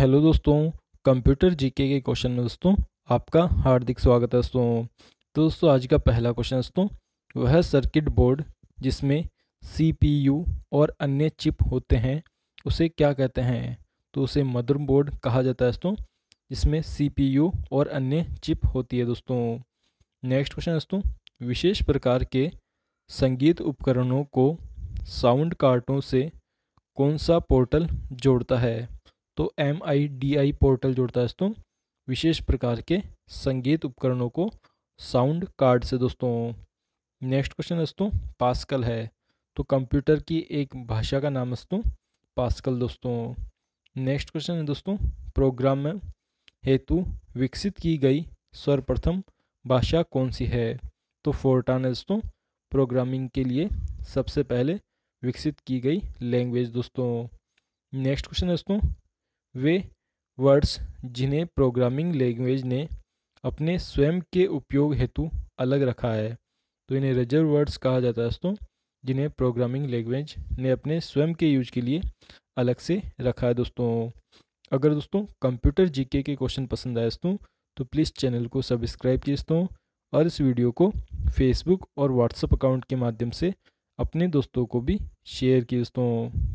Hello दोस्तों, computer GK के question में दोस्तों, आपका हार्दिक स्वागत है दोस्तों। तो दोस्तों, आज का पहला क्वेश्चन दोस्तों, वह है सर्किट बोर्ड, जिसमें सीपीयू और अन्य चिप होते हैं, उसे क्या कहते हैं? तो उसे मदर बोर्ड कहा जाता है दोस्तों, जिसमें सीपीयू और अन्य चिप होती है दोस्तों। नेक्स्ट क्वेश्चन दोस्तों, विशेष प्रकार के संगीत उपकरणों को साउंड कार्टों से कौन सा पोर्टल जोड़ता है? तो M I D I portal जोड़ता है दोस्तों। विशेष प्रकार के संगीत उपकरणों को साउंड कार्ड से दोस्तों। नेक्स्ट क्वेश्चन दोस्तों पास्कल है। तो कंप्यूटर की एक भाषा का नाम दोस्तों पास्कल दोस्तों। नेक्स्ट क्वेश्चन है दोस्तों प्रोग्राम में हेतु विकसित की गई सर्वप्रथम भाषा कौन सी है? तो फोर्टान है दोस्तों प्रोग्रामिंग के लिए सबसे पहले विकसित की गई लैंग्वेज दोस्तों। नेक्स्ट क्वेश्चन है दोस्तों वे वर्ड्स जिन्हें प्रोग्रामिंग लैंग्वेज ने अपने स्वयं के उपयोग हेतु अलग रखा है। तो इन्हें रिज़र्व वर्ड्स कहा जाता है दोस्तों, जिन्हें प्रोग्रामिंग लैंग्वेज ने अपने स्वयं के यूज़ के लिए अलग से रखा है दोस्तों। अगर दोस्तों कंप्यूटर जीके के क्वेश्चन पसंद आए दोस्तों तो प्लीज़ चैनल को सब्सक्राइब कीजिए दोस्तों और इस वीडियो को फेसबुक और व्हाट्सएप अकाउंट के माध्यम से अपने दोस्तों को भी शेयर कीजिए दोस्तों।